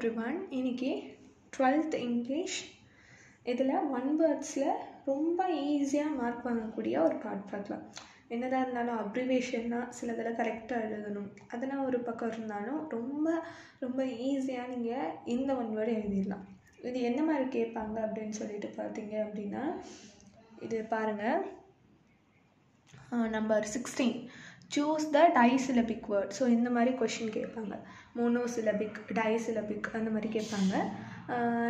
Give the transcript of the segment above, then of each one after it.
Every one இன்னைக்கு twelfth English இதில் one வேர்ட்ஸில் ரொம்ப ஈஸியாக மார்க் பண்ணக்கூடிய ஒரு பார்ட் பார்க்கலாம். என்னதான் இருந்தாலும் அப்ரிவேஷன்னா சிலதில் கரெக்டாக எழுதணும். அதெல்லாம் ஒரு பக்கம் இருந்தாலும் ரொம்ப ரொம்ப ஈஸியாக நீங்கள் இந்த ஒன் வேர்டு எழுதிடலாம். இது என்ன மாதிரி கேட்பாங்க அப்படின்னு சொல்லிட்டு பார்த்தீங்க அப்படின்னா இது பாருங்கள் number sixteen choose the disyllabic word so இந்த மாதிரி கொஷின் கேட்பாங்க. மோனோசிலபிக் டைசிலபிக் அந்த மாதிரி கேட்பாங்க.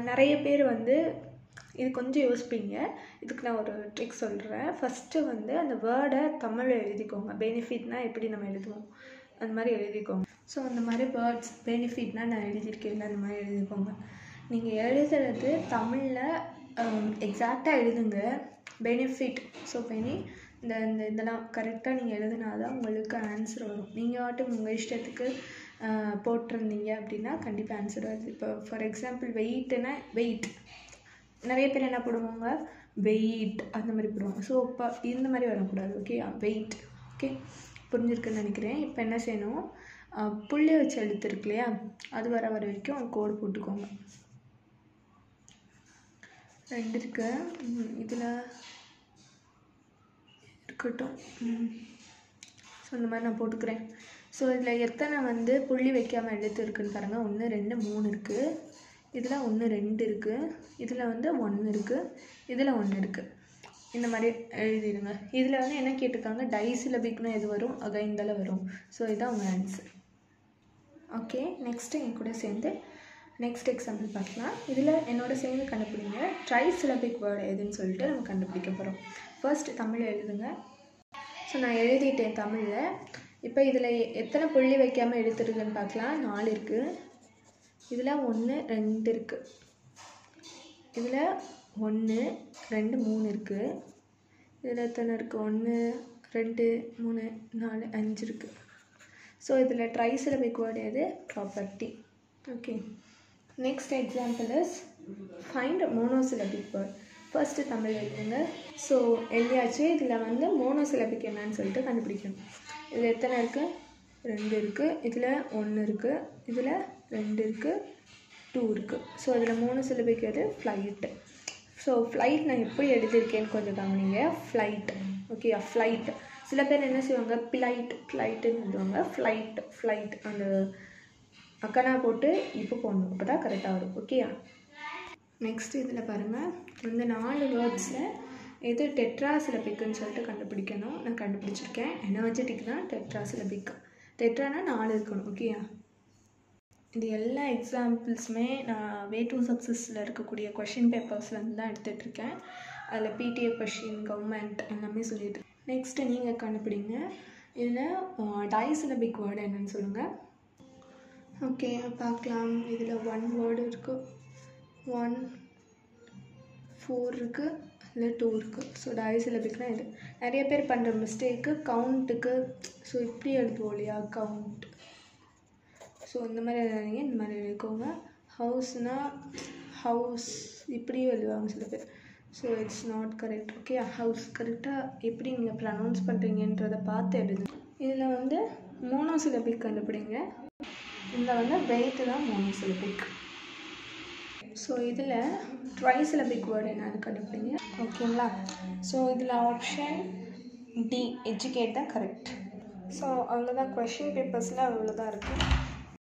நிறைய பேர் வந்து இது கொஞ்சம் யோசிப்பீங்க. இதுக்கு நான் ஒரு ட்ரிக் சொல்கிறேன் ஃபஸ்ட்டு வந்து அந்த வேர்டை தமிழில் எழுதிக்கோங்க. பெனிஃபிட்னால் எப்படி நம்ம எழுதுவோம்? அந்த மாதிரி எழுதிக்கோங்க. ஸோ அந்த மாதிரி வேர்ட்ஸ் பெனிஃபிட்னால் நான் எழுதியிருக்கேன். அந்த மாதிரி எழுதிக்கோங்க. நீங்கள் எழுதுறது தமிழில் எக்ஸாக்டாக எழுதுங்க. பெனிஃபிட் ஸோ பெனி இந்த இந்த இதெல்லாம் கரெக்டாக நீங்கள் எழுதுனா தான் உங்களுக்கு ஆன்சர் வரும். நீங்கள் மட்டும் உங்கள் இஷ்டத்துக்கு போட்டிருந்தீங்க அப்படின்னா கண்டிப்பாக ஆன்சர் வருது. இப்போ ஃபார் எக்ஸாம்பிள் வெயிட்டுன்னா வெயிட் நிறைய பேர் என்ன போடுவாங்க? வெயிட் அந்த மாதிரி போடுவாங்க. ஸோ இப்போ இந்த மாதிரி வரக்கூடாது ஓகே வெயிட் ஓகே புரிஞ்சிருக்குன்னு நினைக்கிறேன். இப்போ என்ன செய்யணும்? புள்ளி வச்சு எழுத்து இருக்கு இல்லையா? அது வர வர வரைக்கும் கோடு போட்டுக்கோங்க. ரெண்டு இருக்கு. இதில் இருக்கட்டும். ஸோ இந்த மாதிரி நான் போட்டுக்கிறேன். ஸோ இதில் எத்தனை வந்து புள்ளி வைக்காமல் எடுத்துருக்குன்னு பாருங்கள் ஒன்று ரெண்டு மூணு இருக்குது இதில் ஒன்று ரெண்டு இருக்குது இதில் வந்து ஒன்று இருக்குது இதில் ஒன்று இருக்குது இந்த மாதிரி எழுதிடுங்க. இதில் வந்து என்ன கேட்டிருக்காங்க? டைசிலபிக்னு எது வரும்? அகைந்தால் வரும். ஸோ இதுதான் உங்கள் ஆன்சர் ஓகே நெக்ஸ்ட்டு என் கூட சேர்ந்து நெக்ஸ்ட் எக்ஸாம்பிள் பார்க்கலாம். இதில் என்னோட சேர்ந்து கண்டுபிடிங்க. ட்ரை சிலபிக் வேர்டு எதுன்னு சொல்லிட்டு நம்ம கண்டுபிடிக்க போகிறோம் ஃபர்ஸ்ட் தமிழ் எழுதுங்க. ஸோ நான் எழுதிட்டேன் தமிழில். இப்போ இதில் எத்தனை புள்ளி வைக்காமல் எடுத்துருக்குன்னு பார்க்கலாம். நாலு இருக்குது இதில் ஒன்று ரெண்டு இருக்குது இதில் ஒன்று ரெண்டு மூணு இருக்குது இதில் எத்தனை இருக்குது ஒன்று ரெண்டு மூணு நாலு அஞ்சு இருக்குது ஸோ இதில் ட்ரைசிலபிக் வேர்டு எது? Property okay next example is find monosyllabic word first Tamil எழுதுங்க. ஸோ எழுதியாச்சு. இதில் வந்து மோனோசிலபிக் என்னன்னு சொல்லிட்டு கண்டுபிடிக்கணும். இதில் எத்தனை இருக்குது ரெண்டு இருக்குது இதில் ஒன்று இருக்குது இதில் ரெண்டு இருக்குது டூ இருக்குது ஸோ இதில் மூணு சிலபிக் எது? ஃப்ளைட்டு ஸோ ஃப்ளைட் நான் எப்படி எழுதியிருக்கேன்னு கொஞ்சம் கவனிங்க. ஃப்ளைட் ஓகே ஃப்ளைட் சில பேர் என்ன செய்வாங்க? பிளைட் ஃப்ளைட்டுன்னு எழுதுவாங்க ஃப்ளைட் ஃப்ளைட் அந்த அக்கனா போட்டு இப்போ போடணும். அப்போ தான் கரெக்டாக வரும். ஓகேயா நெக்ஸ்ட் இதில் பாருங்கள் இந்த நாலு வேர்ட்ஸில் எது டெட்ராசிலபிக்குன்னு சொல்லிட்டு கண்டுபிடிக்கணும். நான் கண்டுபிடிச்சிருக்கேன். எனர்ஜெட்டிக் தான் டெட்ராசிலபிக் டெட்ரானா நாலு இருக்கணும் ஓகேயா இது எல்லா எக்ஸாம்பிள்ஸுமே நான் வே டூ சக்ஸஸில் இருக்கக்கூடிய கொஷின் பேப்பர்ஸ்லேருந்து தான் எடுத்துகிட்ருக்கேன் அதில் பிடிஏ கொஷின் கவர்மெண்ட் எல்லாமே சொல்லிட்டு. நெக்ஸ்ட்டு நீங்கள் கண்டுபிடிங்க. இதில் டைசிலபிக் வேர்டு என்னன்னு சொல்லுங்கள் ஓகே பார்க்கலாம். இதில் ஒன் வேர்டு இருக்குது ஒன் ஃபோர் இருக்குது இல்லை டூ இருக்குது ஸோ டைசிலபிக்னால் இது. நிறைய பேர் பண்ணுற மிஸ்டேக்கு கவுண்ட்டுக்கு ஸோ இப்படி எழுதுவோம் இல்லையா கவுண்ட் ஸோ இந்த மாதிரி எழுதாதீங்க இந்த மாதிரி எழுதிக்கோங்க. ஹவுஸ்னால் ஹவுஸ் இப்படியும் எழுதுவாங்க சில பேர். So it's not correct okay how's கரெக்டாக எப்படி நீங்கள் ப்ரனவுன்ஸ் பண்ணுறீங்கன்றதை பார்த்து எழுதுங்க. இதில் வந்து மோனோசிலபிக் கண்டுபிடிங்க. இதில் வந்து வெயிட்டு தான் மோனோசிலபிக் ஸோ இதில் ட்ரைசிலபிக் வேர்டு என்னது கண்டுபிடிங்க. ஓகேங்களா? ஸோ இதில் ஆப்ஷன் டி எஜுகேட் தான் கரெக்ட் ஸோ அவ்வளோதான் கொஷின் பேப்பர்ஸில் அவ்வளோதான் இருக்குது